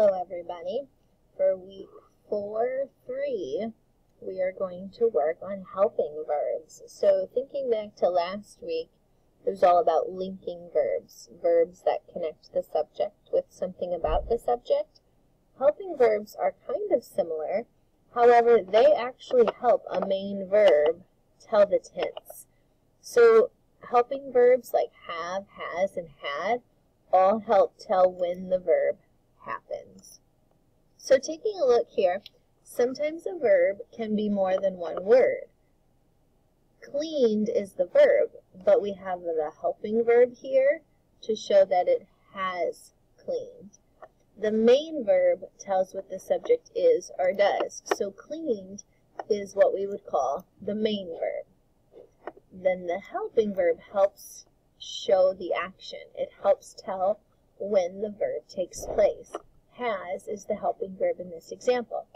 Hello everybody. For week 4-3, we are going to work on helping verbs. So thinking back to last week, it was all about linking verbs, verbs that connect the subject with something about the subject. Helping verbs are kind of similar, however, they actually help a main verb tell the tense. So helping verbs like have, has, and had all help tell when the verb. So taking a look here, sometimes a verb can be more than one word. Cleaned is the verb, but we have the helping verb here to show that it has cleaned. The main verb tells what the subject is or does, so cleaned is what we would call the main verb. Then the helping verb helps show the action. It helps tell when the verb takes place. Has is the helping verb in this example.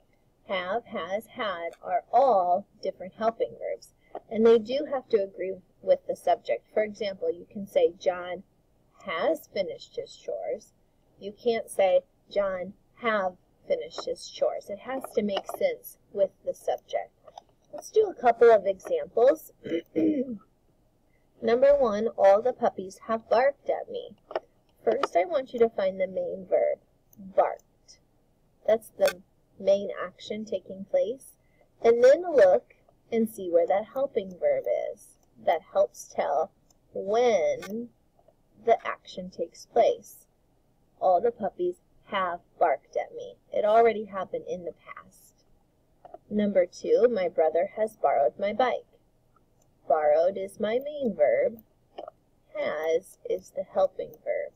Have, has, had are all different helping verbs, and they do have to agree with the subject. For example, you can say John has finished his chores. You can't say John have finished his chores. It has to make sense with the subject. Let's do a couple of examples. Number one, all the puppies have barked at me. First, I want you to find the main verb, barked. That's the main action taking place. And then look and see where that helping verb is. That helps tell when the action takes place. All the puppies have barked at me. It already happened in the past. Number two, my brother has borrowed my bike. Borrowed is my main verb. Has is the helping verb.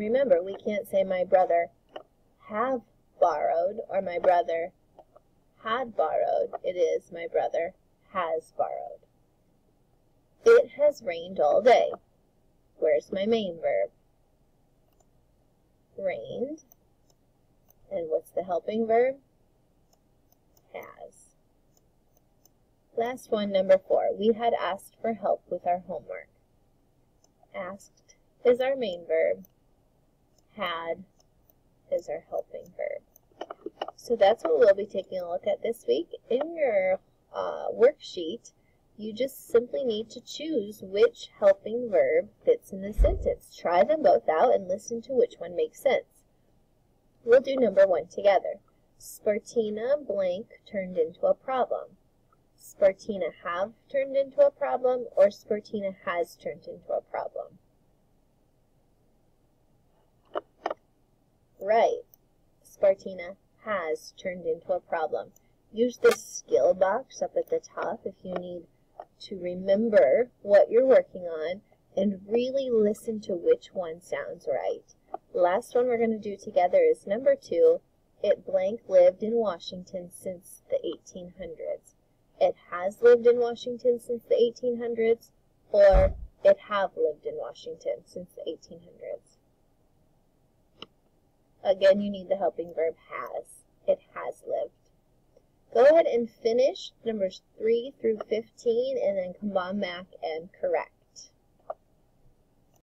Remember, we can't say my brother have borrowed or my brother had borrowed. It is my brother has borrowed. It has rained all day. Where's my main verb? Rained. And what's the helping verb? Has. Last one, number four. We had asked for help with our homework. Asked is our main verb had is our helping verb. So that's what we'll be taking a look at this week. In your uh, worksheet, you just simply need to choose which helping verb fits in the sentence. Try them both out and listen to which one makes sense. We'll do number one together. Spartina blank turned into a problem. Spartina have turned into a problem or Spartina has turned into a problem. Right. Spartina has turned into a problem. Use the skill box up at the top if you need to remember what you're working on and really listen to which one sounds right. Last one we're going to do together is number two. It blank lived in Washington since the 1800s. It has lived in Washington since the 1800s or it have lived in Washington since the 1800s. Again, you need the helping verb has. It has lived. Go ahead and finish numbers 3 through 15 and then come on back and correct.